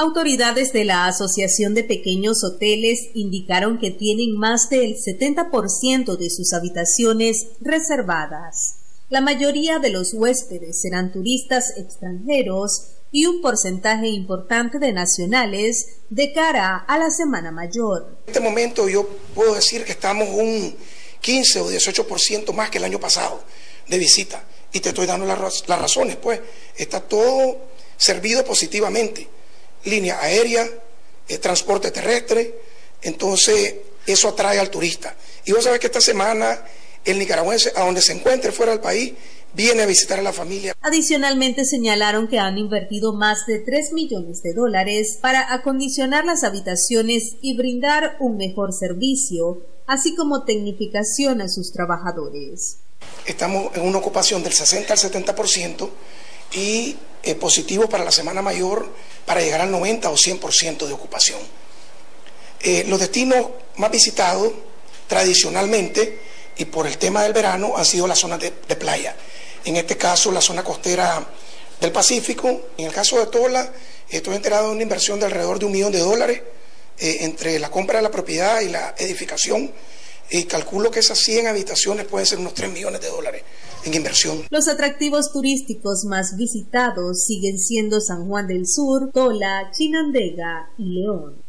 Autoridades de la Asociación de Pequeños Hoteles indicaron que tienen más del 70% de sus habitaciones reservadas. La mayoría de los huéspedes serán turistas extranjeros y un porcentaje importante de nacionales de cara a la Semana Mayor. En este momento yo puedo decir que estamos un 15 o 18% más que el año pasado de visita. Y te estoy dando las, razones, pues. Está todo servido positivamente línea aérea, eh, transporte terrestre, entonces eso atrae al turista. Y vos sabés que esta semana el nicaragüense, a donde se encuentre fuera del país, viene a visitar a la familia. Adicionalmente señalaron que han invertido más de 3 millones de dólares para acondicionar las habitaciones y brindar un mejor servicio, así como tecnificación a sus trabajadores. Estamos en una ocupación del 60 al 70% y eh, positivo para la Semana Mayor para llegar al 90 o 100% de ocupación. Eh, los destinos más visitados tradicionalmente y por el tema del verano han sido las zonas de, playa. En este caso, la zona costera del Pacífico. En el caso de Tola, estoy enterado de una inversión de alrededor de un millón de dólares eh, entre la compra de la propiedad y la edificación. Y calculo que esas 100 habitaciones pueden ser unos 3 millones de dólares en inversión. Los atractivos turísticos más visitados siguen siendo San Juan del Sur, Tola, Chinandega y León.